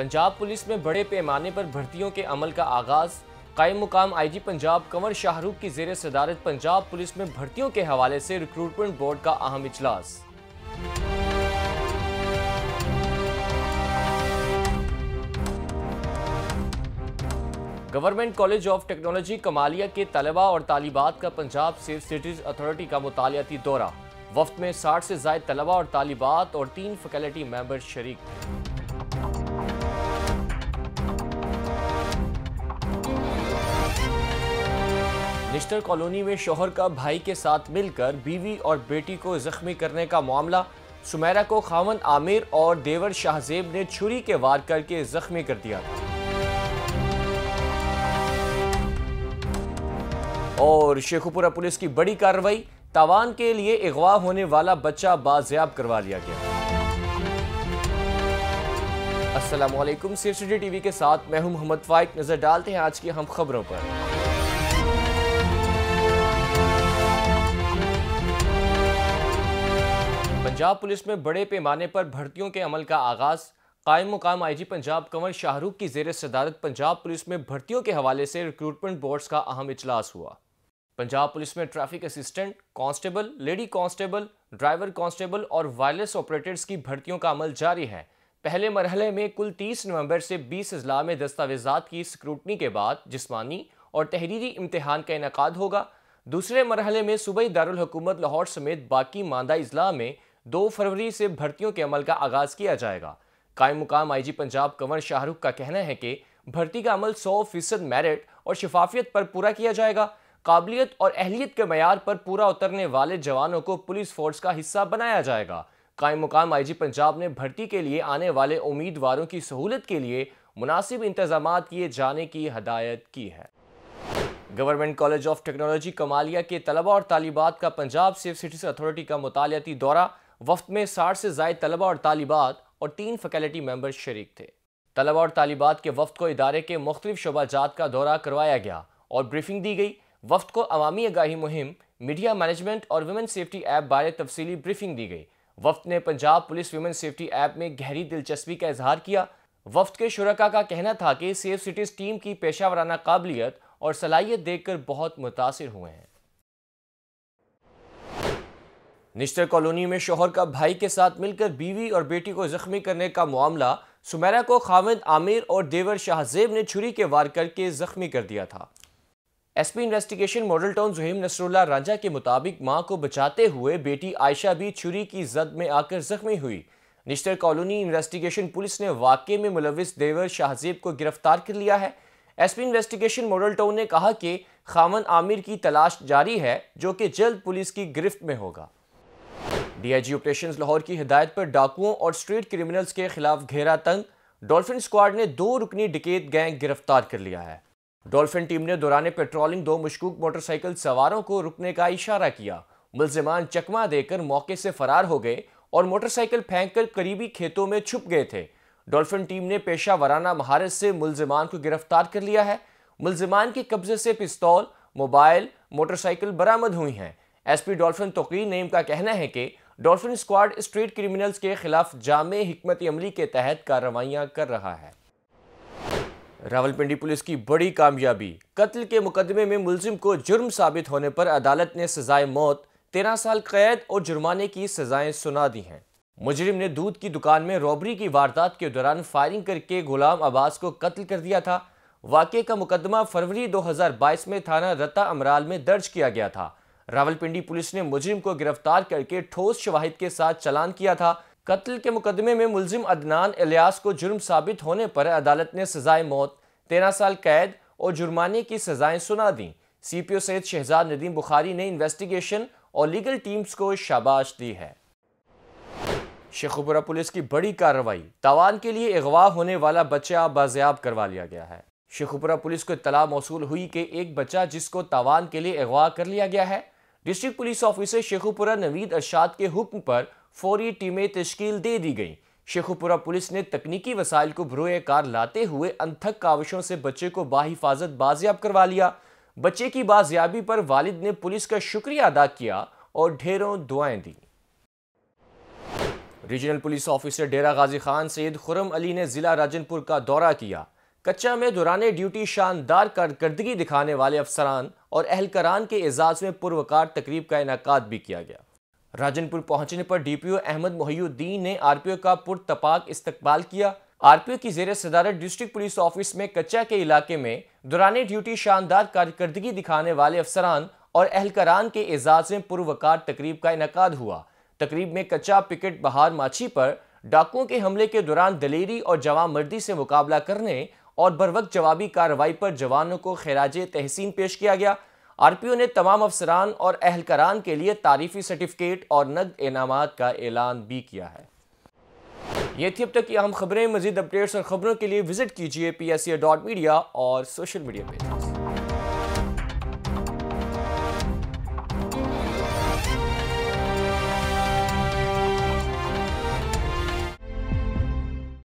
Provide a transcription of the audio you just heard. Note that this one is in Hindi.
पंजाब पुलिस में बड़े पैमाने पर भर्तियों के अमल का आगाज़। कायम मुकाम आईजी पंजाब कंवर शाहरुख की जेर सदारत पंजाब पुलिस में भर्तियों के हवाले से रिक्रूटमेंट बोर्ड का अहम इजलास। Government college of technology Kamalia के तलबा और तालिबात का पंजाब सेफ़ सिटीज़ अथॉरिटी का मुतालियाती दौरा। वफ्त में साठ से जायद तलबा और तालिबात और तीन फैकल्टी मेंबर शरीक। निश्तर कॉलोनी में शोहर का भाई के साथ मिलकर बीवी और बेटी को जख्मी करने का मामला, सुमेरा को खावन आमिर और देवर शाहजेब ने छुरी के वार करके जख्मी कर दिया। और शेखुपुरा पुलिस की बड़ी कार्रवाई तवान के लिए अगवा होने वाला बच्चा बाजियाब करवा लिया गया। असलम सिटी टीवी के साथ मैं हूँ मोहम्मद फाइक। नज़र डालते हैं आज की हम खबरों पर। पंजाब पुलिस में बड़े पैमाने पर भर्तियों के अमल का आगाज़। कायम मुकाम आईजी पंजाब कंवर शाहरुख की जेर सदारत पंजाब पुलिस में भर्तियों के हवाले से रिक्रूटमेंट बोर्ड्स का अहम इजलास हुआ। पंजाब पुलिस में traffic assistant, constable, lady constable, driver constable और वायरलेस ऑपरेटर्स की भर्तियों का अमल जारी है। पहले मरहले में कुल 30 नवंबर से 20 अजला में दस्तावेजात की स्क्रूटनी के बाद जिस्मानी और तहरीरी इम्तहान का इनका होगा। दूसरे मरहले में सूबई दारकूमत लाहौर समेत बाकी मानदा अजला में दो फरवरी से भर्तियों के अमल का आगाज़ किया जाएगा। कायम मुकाम आईजी पंजाब कंवर शाहरुख का कहना है कि भर्ती का अमल सौ फ़ीसद मेरिट और शफाफियत पर पूरा किया जाएगा। काबिलियत और अहलियत के मैार पर पूरा उतरने वाले जवानों को पुलिस फोर्स का हिस्सा बनाया जाएगा। कायम मुकाम आई जी पंजाब ने भर्ती के लिए आने वाले उम्मीदवारों की सहूलत के लिए मुनासिब इंतज़ाम किए जाने की हदायत की है। Government college of technology Kamalia के तलबा और तालिबात का पंजाब सेफ़ सिटीज़ अथॉरिटी का मुतालियाती दौरा वफ्त में साठ से जायद तलबा और तालिबात और तीन फैकल्टी मेंबर शरीक थे। तलबा और तालिबात के वफ्त को इदारे के मुख्तलिफ़ शोबाजात का दौरा करवाया गया और ब्रीफिंग दी गई वफ्त को अवामी आगाही मुहिम, मीडिया मैनेजमेंट और वुमेन सेफ्टी ऐप बारे तफसीली ब्रीफिंग दी गई। वफ्त ने Punjab police women safety app में गहरी दिलचस्पी का इजहार किया। वफ्त के शुरा का कहना था कि सेफ़ सिटीज़ टीम की पेशा वराना काबिलियत और सलाहियत देखकर बहुत मुतासर हुए हैं। निश्तर कॉलोनी में शोहर का भाई के साथ मिलकर बीवी और बेटी को जख्मी करने का मामला सुमेरा को खामिद आमिर और देवर शाहजेब ने छुरी के वार करके जख्मी कर दिया था। एसपी इन्वेस्टिगेशन मॉडल टाउन जुहिम नसरुल्ला रांझा के मुताबिक माँ को बचाते हुए बेटी आयशा भी छुरी की जद में आकर जख्मी हुई। निश्तर कॉलोनी इन्वेस्टिगेशन पुलिस ने वाकई में मुलविस देवर शाहजेब को गिरफ़्तार कर लिया है। एसपी इन्वेस्टिगेशन मॉडल टाउन ने कहा कि खामन आमिर की तलाश जारी है, जो कि जल्द पुलिस की गिरफ्त में होगा। डीआईजी ऑपरेशंस लाहौर की हिदायत पर डाकुओं और स्ट्रीट क्रिमिनल्स के खिलाफ घेरा तंग। डॉल्फिन स्क्वाड ने दो रुकनी डिकेत गैंग गिरफ़्तार कर लिया है। डॉल्फिन टीम ने दौरान पेट्रोलिंग दो मशकूक मोटरसाइकिल सवारों को रुकने का इशारा किया। मुलजमान चकमा देकर मौके से फरार हो गए और मोटरसाइकिल फेंक कर करीबी खेतों में छुप गए थे। डॉल्फिन टीम ने पेशा वराना महारत से मुलजमान को गिरफ़्तार कर लिया है। मुलजमान के कब्जे से पिस्तौल, मोबाइल, मोटरसाइकिल बरामद हुई हैं। एसपी डॉल्फिन तोकीर नेम का कहना है कि डॉल्फिन स्क्वाड स्ट्रीट क्रिमिनल्स के खिलाफ जाम हमत अमली के तहत कार्रवाइयाँ कर रहा है। रावलपिंडी पुलिस की बड़ी कामयाबी। कत्ल के मुकदमे में मुलजिम को जुर्म साबित होने पर अदालत ने सजाए मौत, तेरह साल कैद और जुर्माने की सजाएँ सुना दी हैं। मुजरिम ने दूध की दुकान में रॉबरी की वारदात के दौरान फायरिंग करके गुलाम अब्बास को कत्ल कर दिया था। वाक़े का मुकदमा फरवरी 2022 में थाना रत्ता अमराल में दर्ज किया गया था। रावलपिंडी पुलिस ने मुजरिम को गिरफ़्तार करके ठोस शवाहिद के साथ चलान किया था। कत्ल के मुकदमे में मुलजिम अदनान इलियास को जुर्म साबित होने पर अदालत ने सजाए मौत तेरह साल कैद और जुर्माने की सजाएँ सुना दी। C P O Syed Shahzad Nadeem Bukhari ने इन्वेस्टिगेशन और लीगल टीम्स को शाबाश दी है। शेखुपुरा पुलिस की बड़ी कार्रवाई। तवान के लिए अगवा होने वाला बच्चा बाजियाब करवा लिया गया है। शेखुपुरा पुलिस को इतला मौसू हुई कि एक बच्चा जिसको तवान के लिए अगवा कर लिया गया है। District police officer Sheikhupura Naveed Arshad के हुक्म पर फौरी टीमें तश्कील दे दी गई। शेखुपुरा पुलिस ने तकनीकी वसाइल को भरोए कार लाते हुए अंथक काविशों से बच्चे को बाहिफाजत बाजियाब करवा लिया। बच्चे की बाजियाबी पर वालिद ने पुलिस का शुक्रिया अदा किया और ढेरों दुआएँ दी। Regional police officer Dera Ghazi Khan Syed Khurram Ali ने जिला राजनपुर का दौरा किया। कच्चा में दौरान ड्यूटी शानदार कारकर्दगी दिखाने वाले अफसरान और अहलकरान के एजाज में पुरवकार तकरीब का इनका भी किया गया। राजनपुर पहुँचने पर D P O Ahmad Mohiuddin ने आर पी ओ का पुरतपाक इस्तकबाल किया। आर पी ओ की जेर सदारत डिस्ट्रिक्ट पुलिस ऑफ़िस में कच्चा के इलाके में दौरान ड्यूटी शानदार कारकर्दगी दिखाने वाले अफसरान और अहलकारान के एजाज में पुरवकार तकरीब का इनका हुआ। तकरीब में कच्चा पिकेट बहार माछी पर डाकुओं के हमले के दौरान दलेरी और जवान मर्दी से मुकाबला करने और बर वक्त जवाबी कार्रवाई पर जवानों को खराज तहसीन पेश किया गया। आरपीओ ने तमाम अफसरान और अहलकारान के लिए तारीफी सर्टिफिकेट और नकद इनाम का ऐलान भी किया है। ये थी अब तक की अहम खबरें। मजीद अपडेट्स और खबरों के लिए विज़िट कीजिए P S C dot media और सोशल मीडिया पेज